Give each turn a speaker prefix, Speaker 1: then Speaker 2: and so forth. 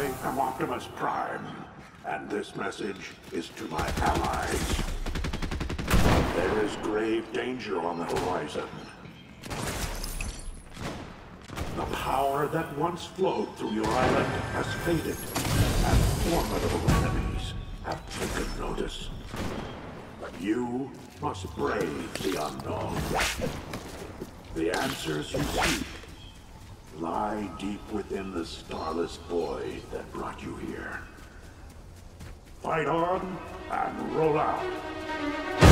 Speaker 1: am Optimus Prime, and this message is to my allies. There is grave danger on the horizon. The power that once flowed through your island has faded, and formidable enemies have taken notice. But you must brave the unknown. The answers you seek lie deep within the starless void that brought you here. Fight on and roll out.